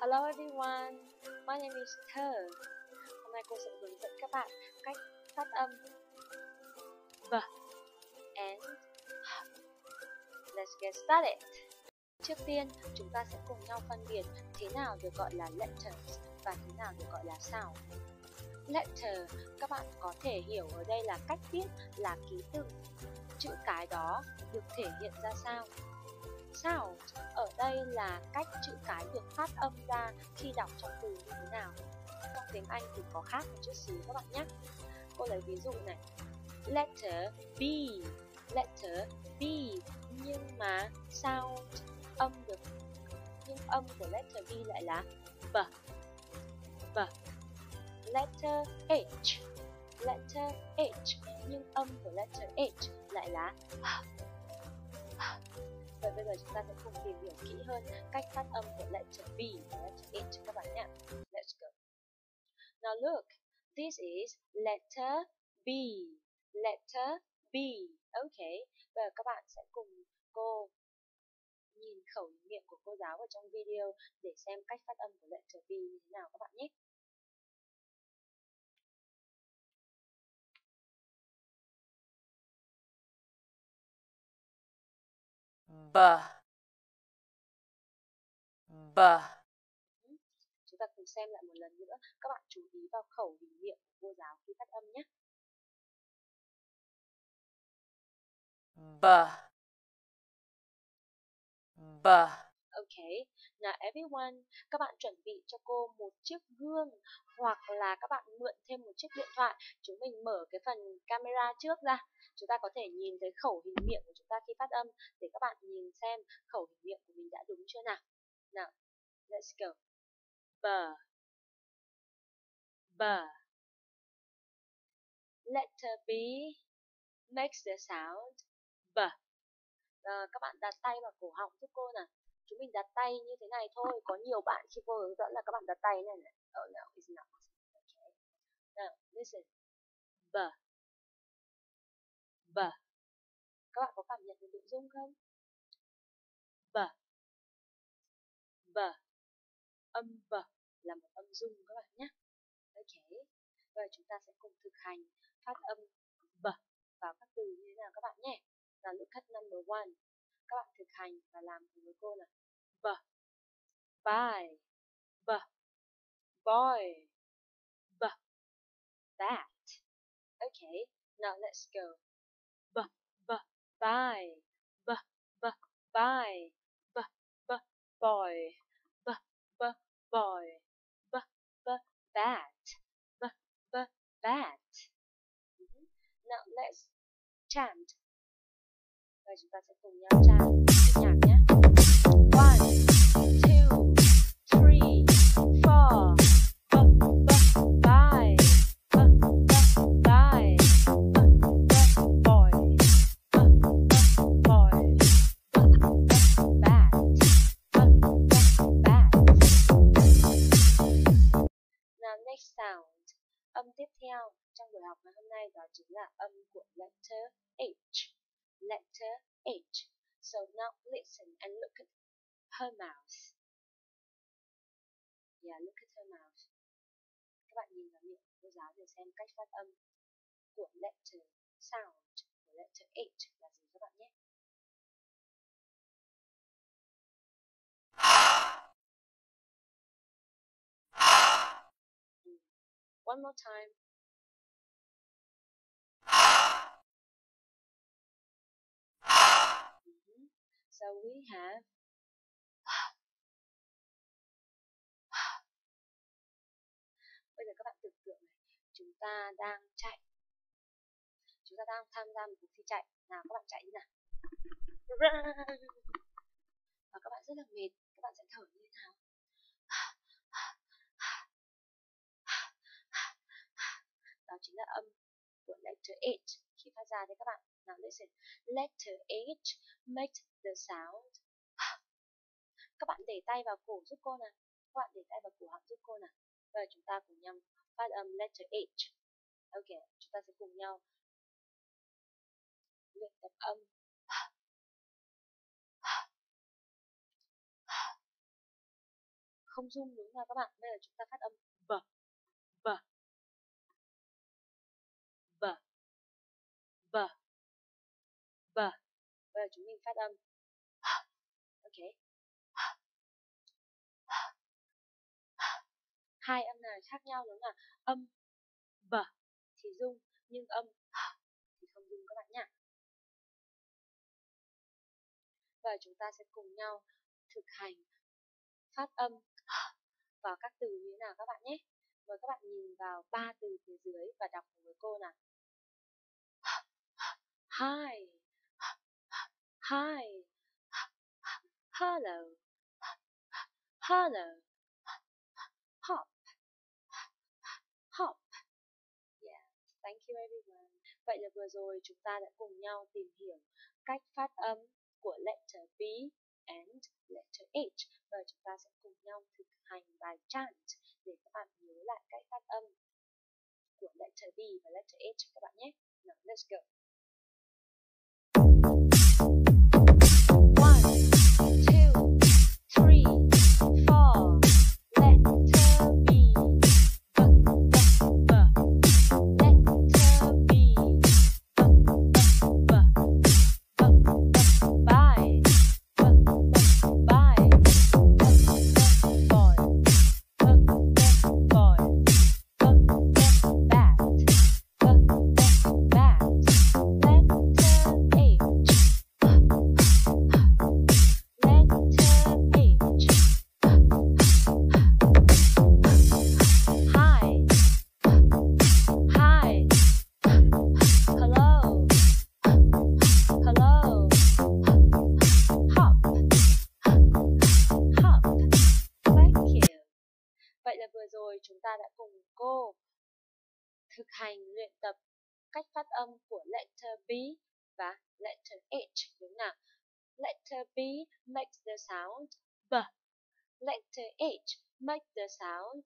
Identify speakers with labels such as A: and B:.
A: Hello everyone, my name is Thơ. Hôm nay cô sẽ hướng dẫn các bạn cách phát âm V and Let's get started. Trước tiên, chúng ta sẽ cùng nhau phân biệt thế nào được gọi là letters và thế nào được gọi là sound. Letter, các bạn có thể hiểu ở đây là cách viết là ký tự. Chữ cái đó được thể hiện ra sao? Sound ở đây là cách chữ cái được phát âm ra khi đọc trong từ như thế nào. Trong tiếng Anh thì có khác một chút xíu các bạn nhé. Cô lấy ví dụ này. Letter B, letter B, nhưng mà sound âm được nhưng âm của letter B lại là b. B. Letter H, letter H, nhưng âm của letter H lại là Vậy bây giờ chúng ta sẽ cùng tìm hiểu kỹ hơn cách phát âm của letter B và letter H các bạn nhé. Let's go. Now look, this is letter B. Letter B. Okay, bây giờ các bạn sẽ cùng cô nhìn khẩu miệng của cô giáo ở trong video để xem cách phát âm của letter B như thế nào các bạn nhé.
B: B b
A: Chúng ta cùng xem lại một lần nữa. Các bạn chú ý vào khẩu hình miệng của cô giáo khi phát âm nhé.
B: b b
A: Okay, now everyone, các bạn chuẩn bị cho cô một chiếc gương hoặc là các bạn mượn thêm một chiếc điện thoại. Chúng mình mở cái phần camera trước ra. Chúng ta có thể nhìn thấy khẩu hình miệng của chúng ta khi phát âm để các bạn nhìn xem khẩu hình miệng của mình đã đúng chưa nào. Nào, let's go. B B Letter B makes the sound B. À, các bạn đặt tay vào cổ họng giúp cô nào chúng mình đặt tay như thế này thôi. Có nhiều bạn khi cô hướng dẫn là các bạn đặt tay này này. Ờ, oh no it's not okay now listen. B b các bạn có cảm nhận được nội dung không? B b âm b là một âm dung các bạn nhé. Ok. Và chúng ta sẽ cùng thực hành phát âm b vào các từ như thế nào các bạn nhé. Là look at number one. Các bạn thực hành và làm cùng với cô nào b buy b boy b that. Okay now let's go. B b buy b b buy b b boy b b boy b b bat b b bat mm-hmm. now let's chant và chúng ta sẽ cùng nhau chant nhạc nhé. One, two, three, four. Boy. Boy. Now, next sound. Âm tiếp theo trong buổi học ngày hôm nay đó chính là âm của letter H. letter H. So now listen and look at her mouth. Yeah, look at her mouth. Các bạn nhìn vào miệng cô giáo để xem cách phát âm của letter sound của letter H là gì các bạn nhé. One more time. So we have Bây giờ các bạn tưởng tượng này, chúng ta đang chạy. Chúng ta đang tham gia một cuộc thi chạy. Nào các bạn chạy đi nào. Và các bạn rất là mệt, các bạn sẽ thở như thế nào? Đó chính là âm của letter H khi phát ra đấy các bạn. Now listen, letter H makes the sound. Các bạn để tay vào cổ giúp cô nào. Các bạn để tay vào cổ họng giúp cô nào. Và chúng ta cùng nhau phát âm letter H. Ok, chúng ta sẽ cùng nhau luyện tập âm. không rung đúng không các bạn? Bây giờ chúng ta phát âm b, b, b, b. Bây giờ chúng mình phát âm ờ. ok. Hai âm này khác nhau đúng là âm b thì dung nhưng âm thì không dung các bạn nhé. Và chúng ta sẽ cùng nhau thực hành phát âm vào các từ như thế nào các bạn nhé. Mời các bạn nhìn vào ba từ phía dưới và đọc cùng với cô nào. Hi, hi, hello, hello, hop, hop. Yeah, thank you everyone. Vậy là vừa rồi chúng ta đã cùng nhau tìm hiểu cách phát âm của letter B and letter H và chúng ta sẽ cùng nhau thực hành bài chant để các bạn nhớ lại cách phát âm của letter B và letter H các bạn nhé. Now let's go. Đã cùng cô thực hành luyện tập cách phát âm của letter B và letter H, đúng nào? Letter B makes the sound B. Letter H makes the sound